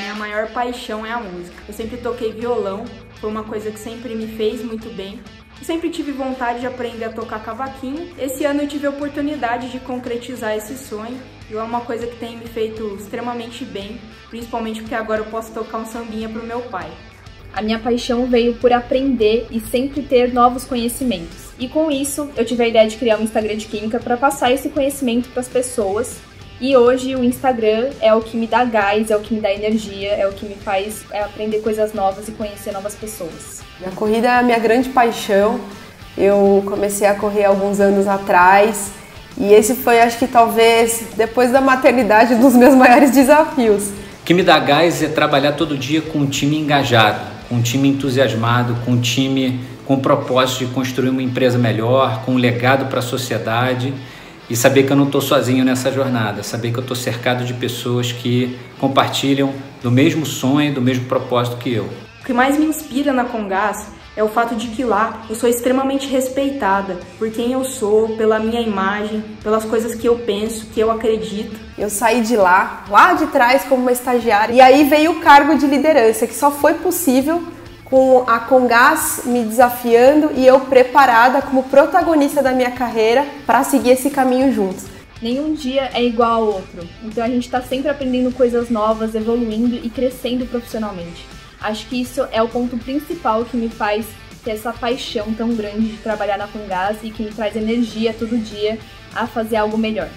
Minha maior paixão é a música. Eu sempre toquei violão, foi uma coisa que sempre me fez muito bem. Eu sempre tive vontade de aprender a tocar cavaquinho. Esse ano eu tive a oportunidade de concretizar esse sonho e é uma coisa que tem me feito extremamente bem, principalmente porque agora eu posso tocar um sambinha pro meu pai. A minha paixão veio por aprender e sempre ter novos conhecimentos. E com isso, eu tive a ideia de criar um Instagram de Química para passar esse conhecimento para as pessoas. E hoje o Instagram é o que me dá gás, é o que me dá energia, é o que me faz é, aprender coisas novas e conhecer novas pessoas. A corrida é a minha grande paixão. Eu comecei a correr alguns anos atrás e esse foi, acho que talvez, depois da maternidade, um dos meus maiores desafios. O que me dá gás é trabalhar todo dia com um time engajado, com um time entusiasmado, com um time com o propósito de construir uma empresa melhor, com um legado para a sociedade e saber que eu não estou sozinho nessa jornada, saber que eu estou cercado de pessoas que compartilham do mesmo sonho, do mesmo propósito que eu. O que mais me inspira na Congás é o fato de que lá eu sou extremamente respeitada por quem eu sou, pela minha imagem, pelas coisas que eu penso, que eu acredito. Eu saí de lá, lá de trás, como uma estagiária, e aí veio o cargo de liderança, que só foi possível com a Congás me desafiando e eu preparada como protagonista da minha carreira para seguir esse caminho juntos. Nenhum dia é igual ao outro, então a gente está sempre aprendendo coisas novas, evoluindo e crescendo profissionalmente. Acho que isso é o ponto principal que me faz ter essa paixão tão grande de trabalhar na Congás e que me traz energia todo dia a fazer algo melhor.